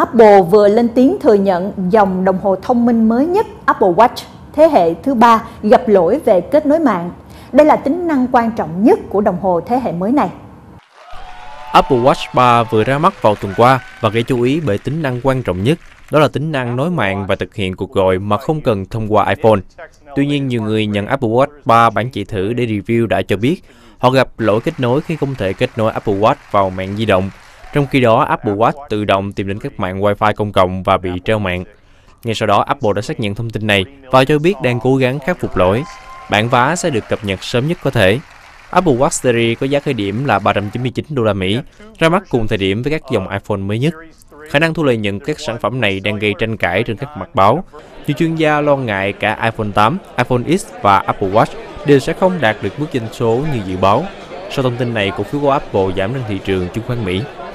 Apple vừa lên tiếng thừa nhận dòng đồng hồ thông minh mới nhất Apple Watch thế hệ thứ ba gặp lỗi về kết nối mạng. Đây là tính năng quan trọng nhất của đồng hồ thế hệ mới này. Apple Watch 3 vừa ra mắt vào tuần qua và gây chú ý bởi tính năng quan trọng nhất, đó là tính năng nối mạng và thực hiện cuộc gọi mà không cần thông qua iPhone. Tuy nhiên, nhiều người nhận Apple Watch 3 bản chạy thử để review đã cho biết họ gặp lỗi kết nối khi không thể kết nối Apple Watch vào mạng di động. Trong khi đó, Apple Watch tự động tìm đến các mạng Wi-Fi công cộng và bị treo mạng. Ngay sau đó, Apple đã xác nhận thông tin này và cho biết đang cố gắng khắc phục lỗi. Bản vá sẽ được cập nhật sớm nhất có thể. Apple Watch Series có giá khởi điểm là 399 đô la Mỹ, ra mắt cùng thời điểm với các dòng iPhone mới nhất. Khả năng thu lợi nhuận các sản phẩm này đang gây tranh cãi trên các mặt báo. Nhiều chuyên gia lo ngại cả iPhone 8, iPhone X và Apple Watch đều sẽ không đạt được mức doanh số như dự báo. Sau thông tin này, cổ phiếu của Apple giảm trên thị trường chứng khoán Mỹ.